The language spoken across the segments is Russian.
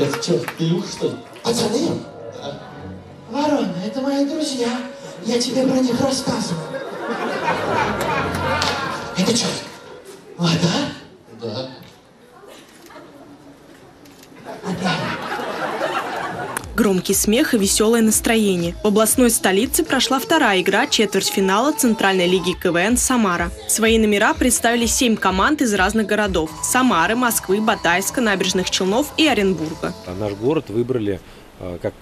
Это что, плюх, что ли? Пацаны, Ворона, это мои друзья. Я тебе про них рассказывал. Это что? Вода? Да. Громкий смех и веселое настроение. В областной столице прошла вторая игра четвертьфинала Центральной лиги КВН «Самара». Свои номера представили семь команд из разных городов – Самары, Москвы, Батайска, Набережных Челнов и Оренбурга. А Наш город выбрали э, как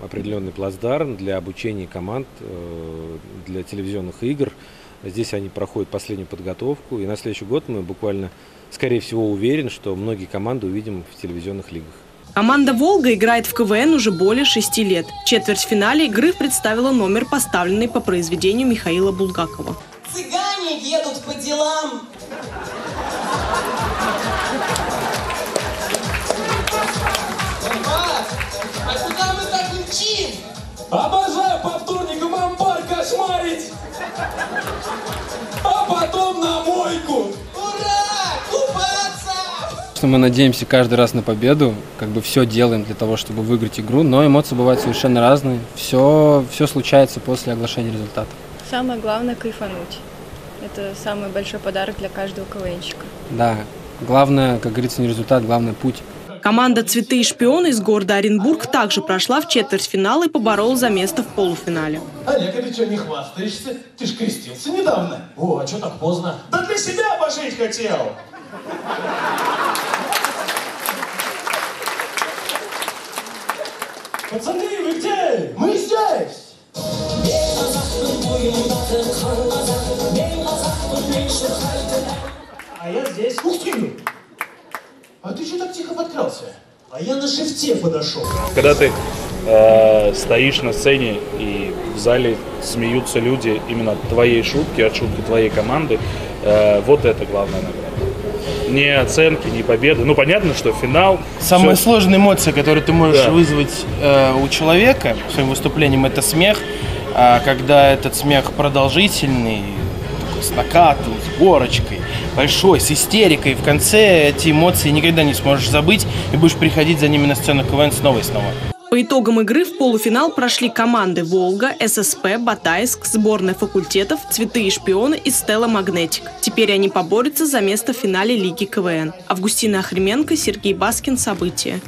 определенный плацдарм для обучения команд э, для телевизионных игр. Здесь они проходят последнюю подготовку, и на следующий год мы буквально, скорее всего, уверен, что многие команды увидим в телевизионных лигах. Команда «Волга» играет в КВН уже более шести лет. В четвертьфинале игры представила номер, поставленный по произведению Михаила Булгакова. Цыгане едут по делам. А куда мы так мчим? Обожаю по вторникам амбар кошмарить! Что мы надеемся каждый раз на победу, как бы все делаем для того, чтобы выиграть игру, но эмоции бывают совершенно разные. Все, все случается после оглашения результата. Самое главное – кайфануть. Это самый большой подарок для каждого КВНщика. Да, главное, как говорится, не результат, главное путь. Команда «Цветы и шпионы» из города Оренбург также прошла в четвертьфинал и поборола за место в полуфинале. Олег, а ты что, не хвастаешься? Ты ж крестился недавно. О, а что так поздно? Да для себя пожить хотел! Пацаны, вы где? Мы здесь! А я здесь. Ух ты! А ты что так тихо подкрался? А я на шифте подошел. Когда ты э, стоишь на сцене и в зале смеются люди именно от твоей шутки, от шутки твоей команды, э, вот это главная награда. Не оценки, не победы. Ну, понятно, что финал. Самая всё- сложная эмоция, которую ты можешь Да. вызвать э, у человека своим выступлением, это смех. А когда этот смех продолжительный, с накатом, с горочкой, большой, с истерикой, в конце эти эмоции никогда не сможешь забыть и будешь приходить за ними на сцену КВН снова и снова. По итогам игры в полуфинал прошли команды «Волга», «ССП», «Батайск», сборная факультетов, «Цветы и шпионы» и «Стелла Магнетик». Теперь они поборются за место в финале Лиги КВН. Августина Охременко, Сергей Баскин. События.